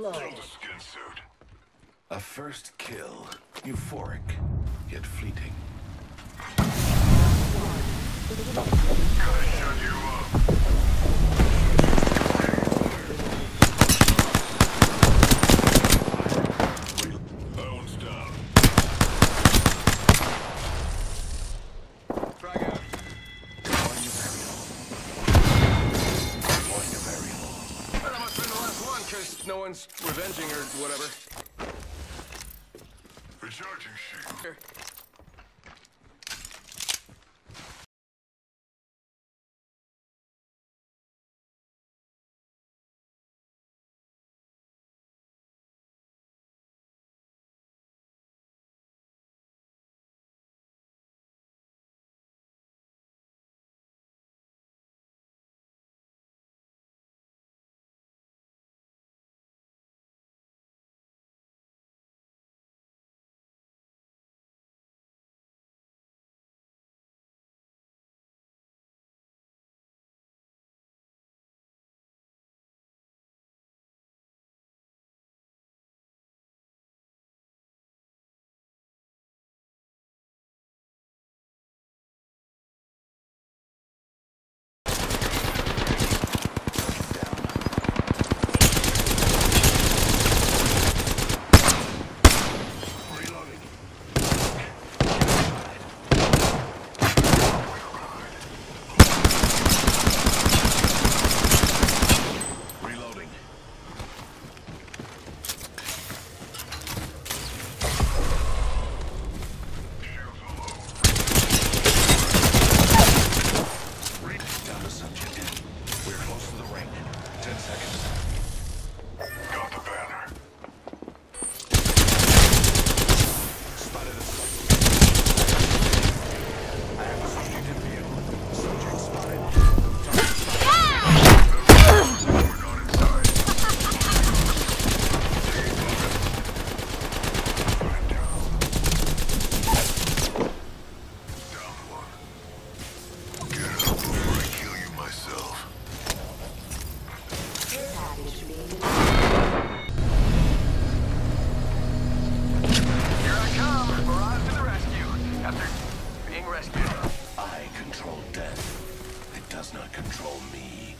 blood. A first kill, euphoric, yet fleeting. You up. Owens, revenging or whatever. being rescued. I control death. It does not control me.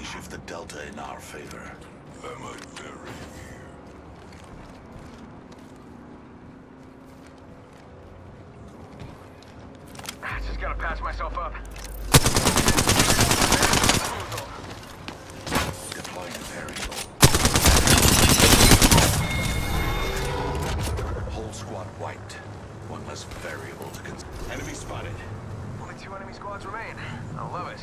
shift the delta in our favor. I might bury you. Just gotta patch myself up. Deploying variable. Whole squad wiped. One less variable to consider. Enemy spotted. Only two enemy squads remain. I love it.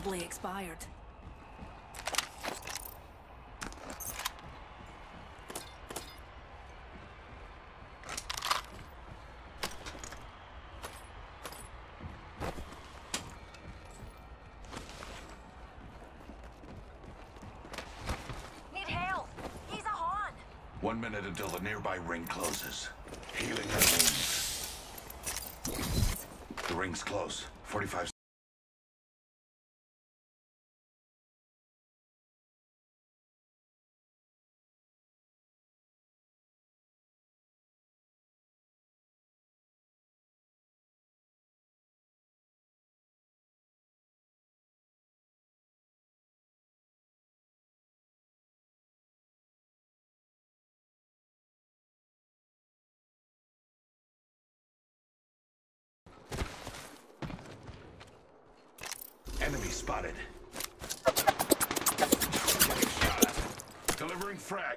possibly expired. One minute until the nearby ring closes. Healing the rings. The ring's close. 45 spotted. Delivering frag.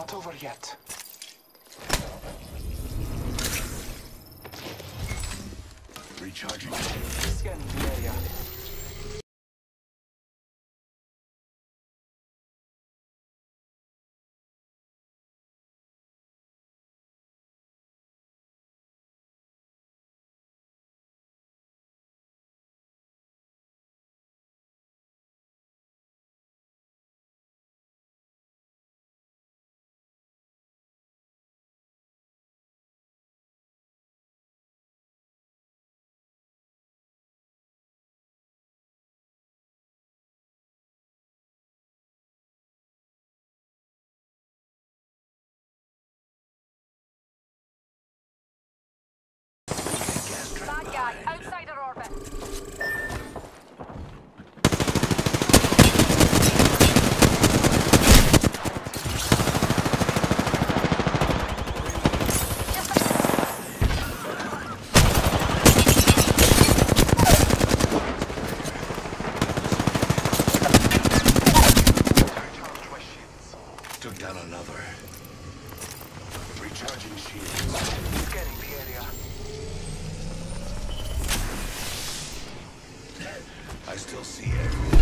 not over yet. Took down another. Recharging shields. Scanning the area. I still see everyone.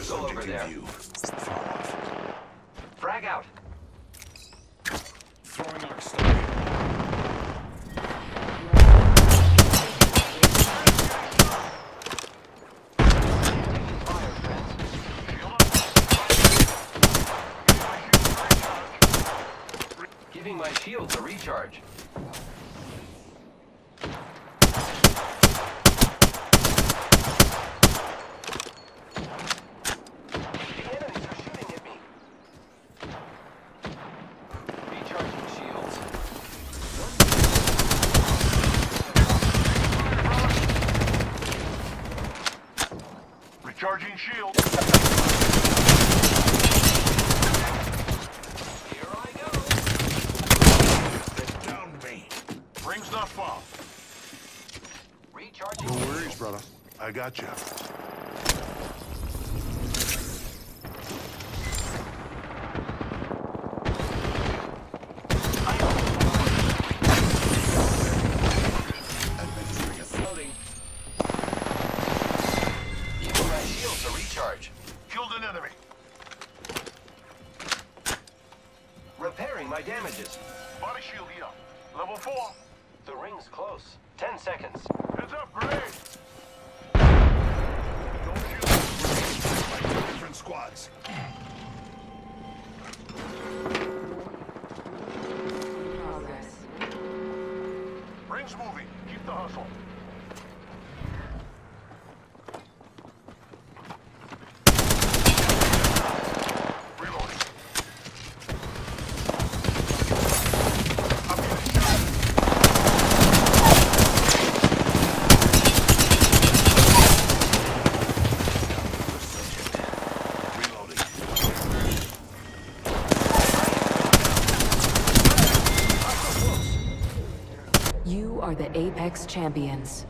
Hostile over there. view. Frag out. Throwing arc star. Giving my shields a recharge. The enemies are shooting at me. Recharging shields. Recharging shield. Here I go. They downed me. Ring's not far. Recharging No worries, brother. I got you. Administering a my shields a recharge. Killed an. Repairing my damages. Body shield here. Level four. The ring's close. Ten seconds. Heads up, grenade. Don't shoot. by two different squads. Progress. Ring's moving. Keep the hustle. Champions.